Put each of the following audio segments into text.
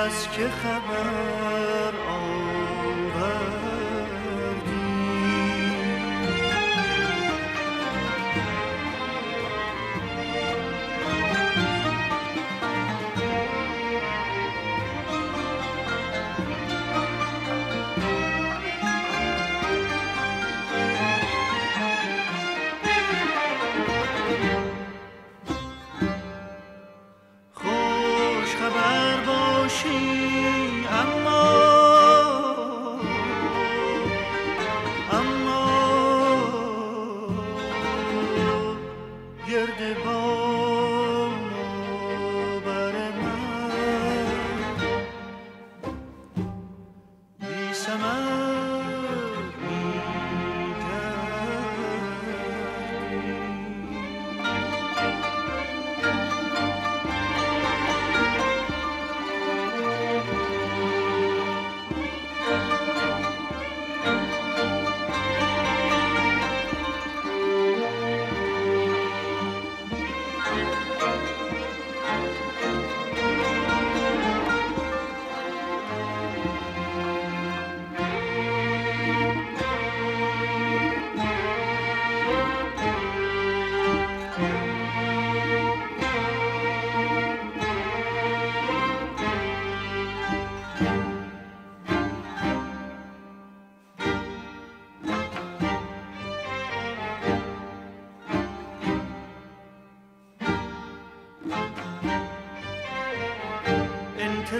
از که خبر؟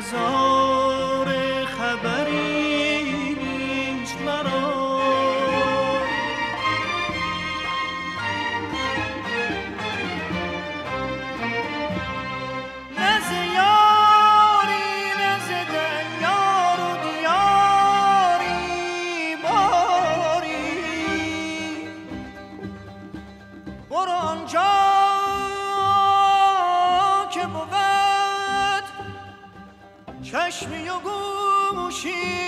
his. 七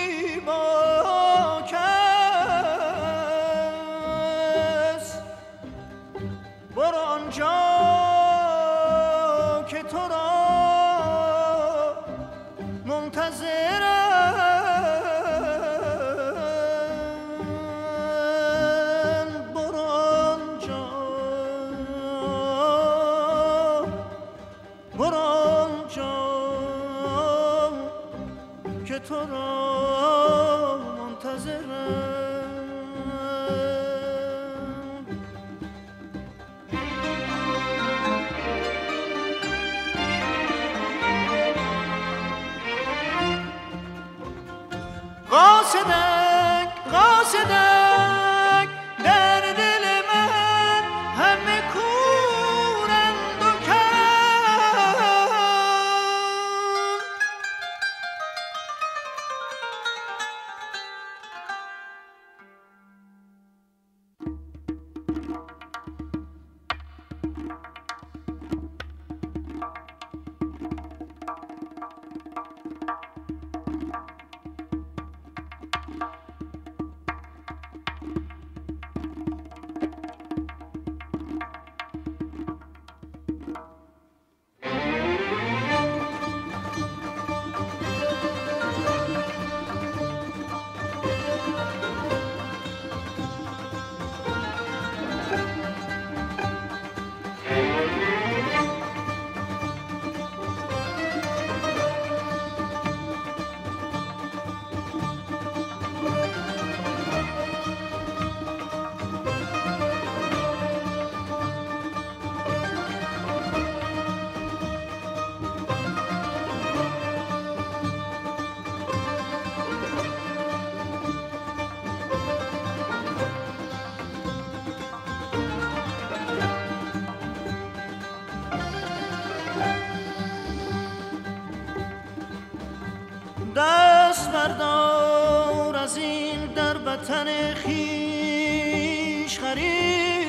تن خیش خریب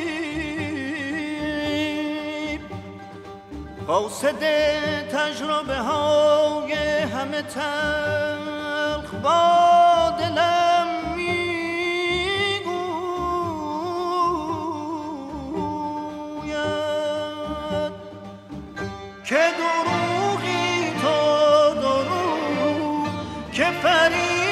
قاصد تجربه های همه تلخ با دلم می‌گوید که دروغی تو دروغ که فریب